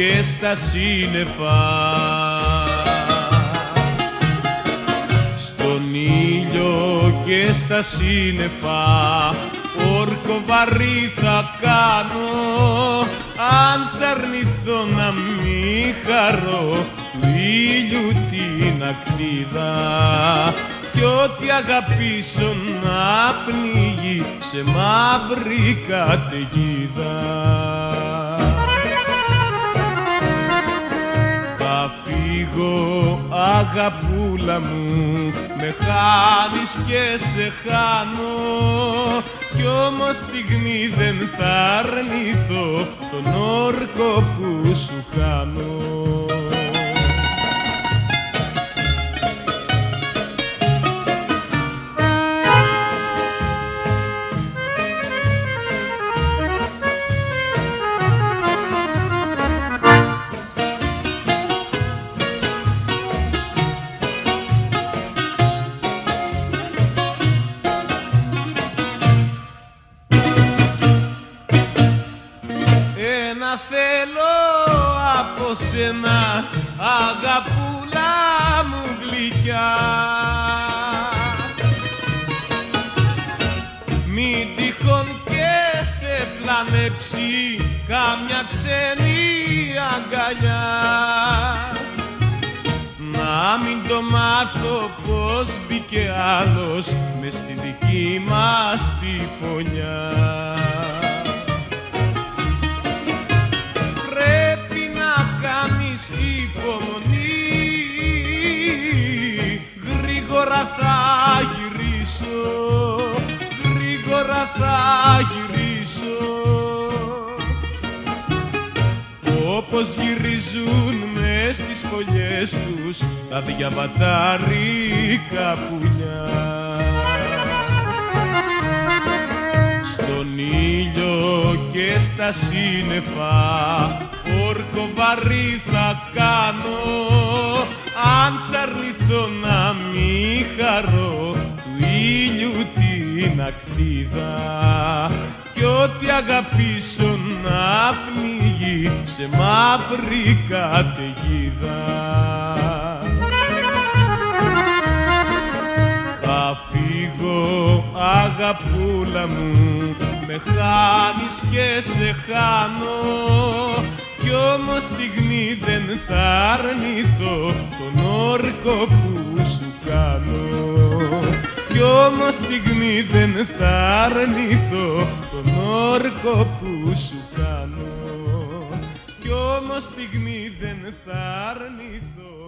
και στα σύννεφα. Στον ήλιο και στα σύννεφα όρκο βαρύ θα κάνω. Αν σ' αρνηθώ να μη χαρώ του ήλιου την ακτίδα κι ό,τι αγαπήσω να πνίγει σε μαύρη καταιγίδα. Φύγω αγαπούλα μου, με χάνεις και σε χάνω. Κι όμως στιγμή δεν θα αρνηθώ τον όρκο Ένα θέλω από σένα αγαπούλα μου γλυκιά Μην τυχόν και σε πλανέψει κάμια ξένη αγκαλιά να μην το μάθω πως μπήκε άλλος μες στη δική μας τη φωνιά. Θα γυρίσω όπως γυρίζουν μες στις φωλιές τους τα διαβατάρικα πουλιά. Στον ήλιο και στα σύννεφα όρκο βαρύ θα κάνω αν σ' αρνηθώ να μη χαρώ του ήλιου την ακτίδα κι ό,τι αγαπήσω να πνίγει σε μαύρη καταιγίδα. Θα φύγω αγαπούλα μου, με χάνεις και σε χάνω κι όμως στιγμή δεν θα αρνηθώ τον όρκο που κι όμως στιγμή δεν θα αρνηθώ τον όρκο που σου κάνω. Κι όμως στιγμή δεν θα αρνηθώ